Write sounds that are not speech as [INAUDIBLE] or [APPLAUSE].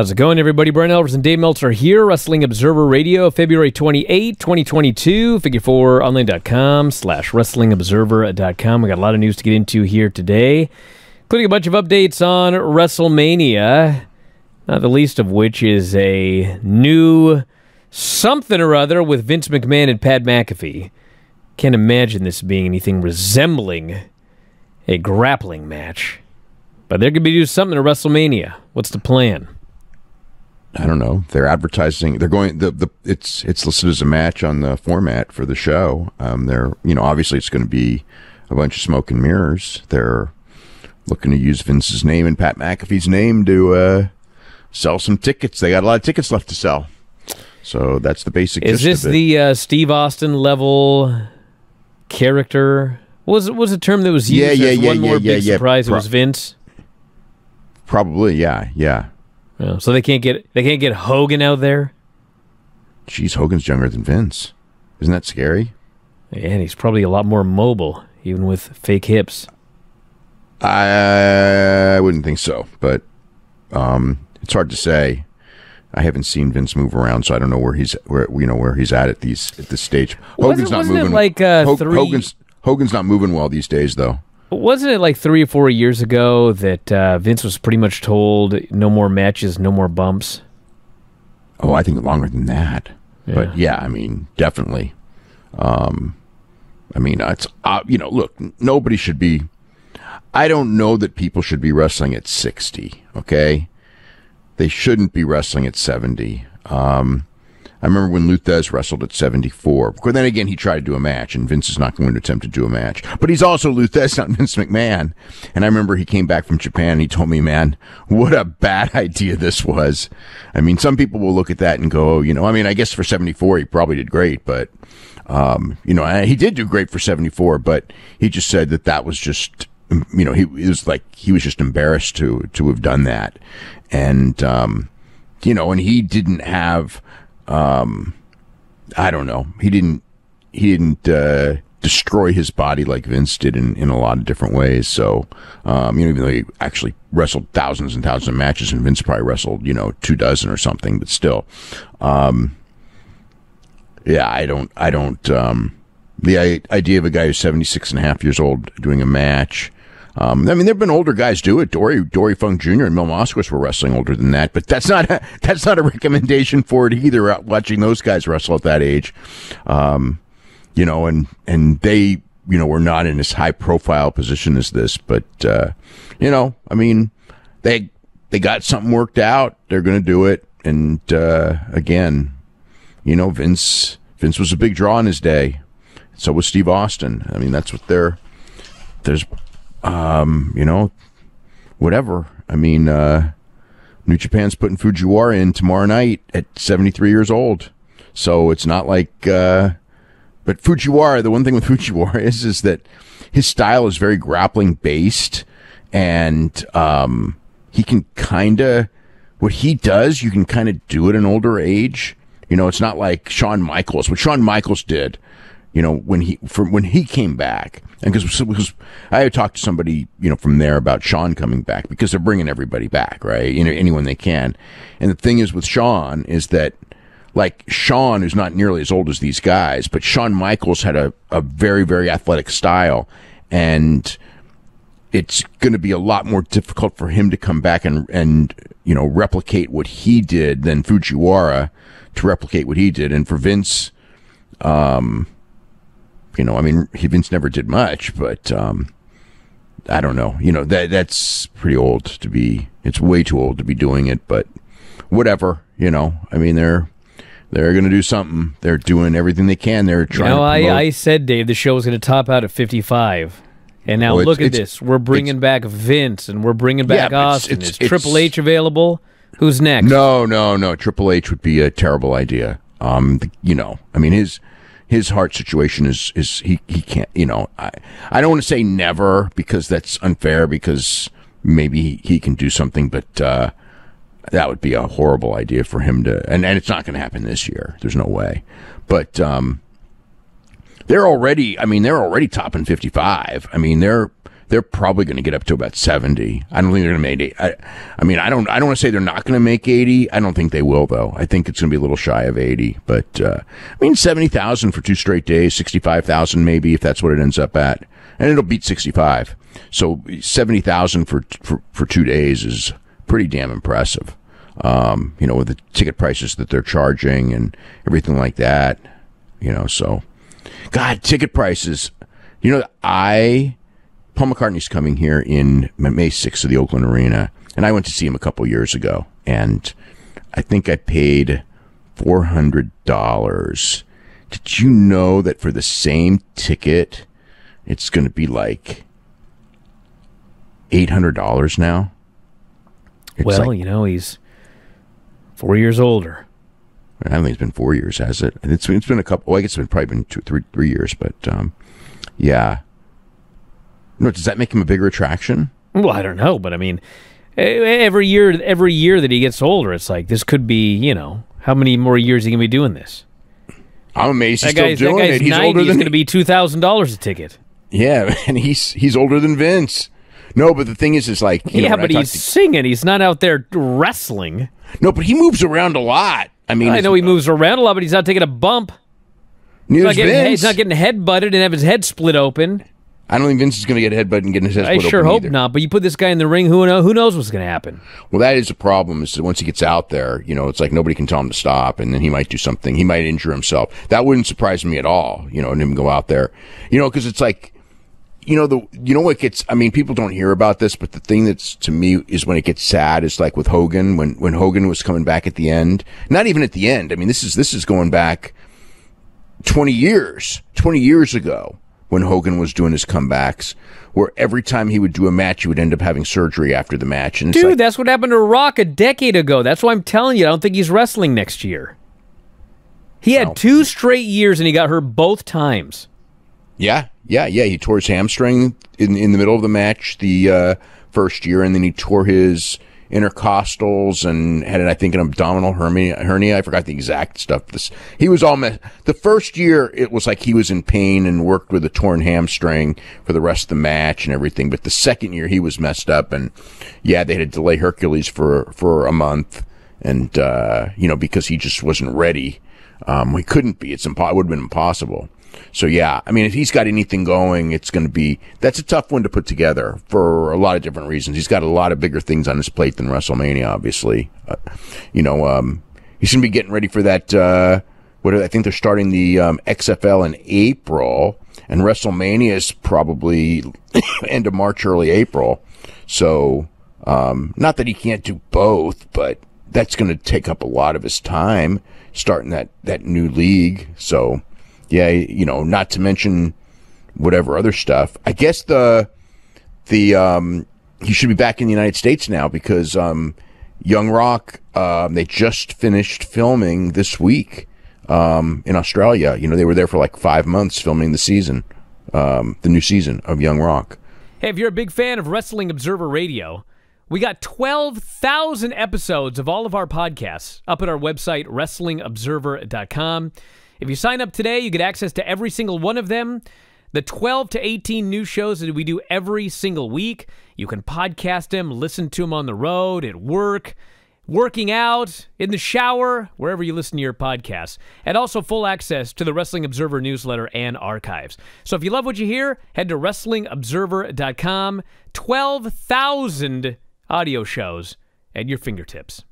How's it going, everybody? Bryan Alvarez and Dave Meltzer here, Wrestling Observer Radio, February 28, 2022. Figure4online.com slash wrestlingobserver.com. We got a lot of news to get into here today, including a bunch of updates on WrestleMania, not the least of which is a new something or other with Vince McMahon and Pat McAfee. Can't imagine this being anything resembling a grappling match. But they're going to be something at WrestleMania. What's the plan? I don't know. They're advertising. They're going. The, the it's it's listed as a match on the format for the show. Um, they're you know obviously it's going to be a bunch of smoke and mirrors. They're looking to use Vince's name and Pat McAfee's name to uh, sell some tickets. They got a lot of tickets left to sell. So that's the basic. Is this the uh, Steve Austin level character? Was was a term that was used? Yeah, yeah, yeah, One more yeah, big yeah. surprise. Pro- it was Vince. Probably, yeah, yeah. Yeah, so they can't get they can't get Hogan out there. Geez, Hogan's younger than Vince. Isn't that scary? Yeah, and he's probably a lot more mobile, even with fake hips. I, I wouldn't think so, but um, it's hard to say. I haven't seen Vince move around, so I don't know where he's where you know where he's at at these at this stage. Wasn't- wasn't it like, uh, Hogan's Hogan's not moving well these days, though. Wasn't it like three or four years ago that uh, Vince was pretty much told no more matches, no more bumps? Oh, I think longer than that. But yeah, I mean, definitely. Um, I mean, it's uh, you know, look, nobody should be. I don't know that people should be wrestling at sixty. Okay, they shouldn't be wrestling at seventy. Um, I remember when Lou Thesz wrestled at 74. But then again, he tried to do a match, and Vince is not going to attempt to do a match. But he's also Lou Thesz, [LAUGHS] not Vince McMahon. And I remember he came back from Japan and he told me, man, what a bad [LAUGHS] idea this was. I mean, some people will look at that and go, oh, you know, I mean, I guess for 74, he probably did great, but, um, you know, he did do great for 74, but he just said that that was just, you know, he was like, he was just embarrassed to, to have done that. And, um, you know, and he didn't have, um, I don't know. He didn't. He didn't uh, destroy his body like Vince did in, in a lot of different ways. So, um, you know, even though he actually wrestled thousands and thousands of matches, and Vince probably wrestled, you know, two dozen or something, but still, um, yeah, I don't. I don't. Um, the idea of a guy who's 76 and a half years old doing a match. Um, I mean, there have been older guys do it. Dory, Dory Funk Jr. and Mil Máscaras were wrestling older than that, but that's not a, [LAUGHS] that's not a recommendation for it either. uh, Watching those guys wrestle at that age, um, you know, and and they, you know, were not in as high profile position as this, but uh, you know, I mean, they they got something worked out. They're going to do it, and uh, again, you know, Vince Vince was a big draw in his day. So was Steve Austin. I mean, that's what they're there's um, you know, whatever. I mean, uh, New Japan's putting Fujiwara in tomorrow night at 73 years old. So it's not like, uh, but Fujiwara, the one thing with [LAUGHS] Fujiwara is, is that his style is very grappling based and, um, he can kind of, what he does, you can kind of do at an older age. You know, it's not like Shawn Michaels, what Shawn Michaels did you know, when he from when he came back, and because I had talked to somebody, you know, from there about Shawn coming back because they're bringing everybody back, right? You know, anyone they can. And the thing is with Shawn is that like Shawn is not nearly as old as these guys, but Shawn Michaels had a, a very very athletic style, and it's going to be a lot more difficult for him to come back and and you know replicate what he did than Fujiwara to replicate what he did, and for Vince. Um, you know, I mean, he, Vince never did much, but um, I don't know. You know, that that's pretty old to be. It's way too old to be doing it, but whatever. You know, I mean, they're they're going to do something. They're doing everything they can. They're You trying. know, to I, I said, Dave, the show was going to top out at 55. And now Well, look at this. We're bringing back Vince and we're bringing Yeah, back it's- Austin. it's- Is it's- Triple H available? Who's next? No, no, no. Triple H would be a terrible idea. Um, the- you know, I mean his his heart situation is is he he can't. You know, I I don't want to say never because that's unfair because maybe he, can do something, but uh, that would be a horrible idea for him to. And and it's not going to happen this year. There's no way. But um, they're already. I mean, they're already topping 55. I mean, they're they're probably going to get up to about 70. I don't think they're going to make it. I, I mean, I don't, I don't want to say they're not going to make 80. I don't think they will though. I think it's going to be a little shy of 80, but, uh, I mean, 70,000 for two straight days, 65,000 maybe if that's what it ends up at. And it'll beat 65. So 70,000 for, for, for two days is pretty damn impressive. Um, you know, with the ticket prices that they're charging and everything like that, you know, so God, ticket prices. You know, I Paul McCartney's coming here in May 6th to the Oakland Arena, and I went to see him a couple years ago, and I think I paid four hundred dollars. Did you know that for the same ticket, it's going to be like eight hundred dollars now? It's well, like, you know, he's four years older. I don't think it's been four years, has it? It's, it's been a couple. Well, I guess it's been probably been two, three, three years, but um, yeah. No, does that make him a bigger attraction? Well, I don't know, but I mean, every year, every year that he gets older, it's like this could be, you know, how many more years he can be doing this? I'm amazed he's still doing it. He's 90, older than he's going to be two thousand dollars a ticket. Yeah, [LAUGHS] and he's he's older than Vince. No, but the thing is, is like yeah, know, but he's to... singing. He's not out there wrestling. No, but he moves around a lot. I mean, I know he moves around a lot, but he's not taking a bump. He's not, getting, he's not getting head butted and have his head split open. I don't think Vince is going to get headbutted and get his head I sure hope either. not. But you put this guy in the ring, who know, who knows what's going to happen? Well, that is a problem. Is that once he gets out there, you know, it's like nobody can tell him to stop, and then he might do something. He might injure himself. That wouldn't surprise me at all. You know, and him go out there, you know, because it's like, you know, the you know what gets. I mean, people don't hear about this, but the thing that's to me is when it gets sad is like with Hogan when when Hogan was coming back at the end. Not even at the end. I mean, this is this is going back twenty years, twenty years ago when Hogan was doing his comebacks, where every time he would do a match, he would end up having surgery after the match. And Dude, like, that's what happened to Rock a decade ago. That's why I'm telling you, I don't think he's wrestling next year. He had two straight years and he got hurt both times. Yeah, yeah, yeah. He tore his hamstring in in the middle of the match the uh, first year, and then he tore his intercostals and had, I think, an abdominal hernia. hernia. I forgot the exact stuff. This he was all mess. The first year, it was like he was in pain and worked with a torn hamstring for the rest of the match and everything. But the second year, he was messed up, and yeah, they had to delay Hercules for for a month, and uh, you know because he just wasn't ready. Um, he couldn't be. It's impo- it would have been impossible. So yeah, I mean, if he's got anything going, it's going to be that's a tough one to put together for a lot of different reasons. He's got a lot of bigger things on his plate than WrestleMania, obviously. Uh, you know, um, he's going to be getting ready for that. Uh, what I think they're starting the um, XFL in April, and WrestleMania is probably [COUGHS] end of March, early April. So, um, not that he can't do both, but that's going to take up a lot of his time starting that that new league. So yeah, you know, not to mention whatever other stuff. I guess the the um, he should be back in the United States now because um, Young Rock uh, they just finished filming this week um, in Australia. You know, they were there for like five months filming the season, um, the new season of Young Rock. Hey, if you're a big fan of Wrestling Observer Radio. We got 12,000 episodes of all of our podcasts up at our website, WrestlingObserver.com. If you sign up today, you get access to every single one of them. The 12 to 18 new shows that we do every single week. You can podcast them, listen to them on the road, at work, working out, in the shower, wherever you listen to your podcasts. And also full access to the Wrestling Observer newsletter and archives. So if you love what you hear, head to WrestlingObserver.com. 12,000 audio shows at your fingertips.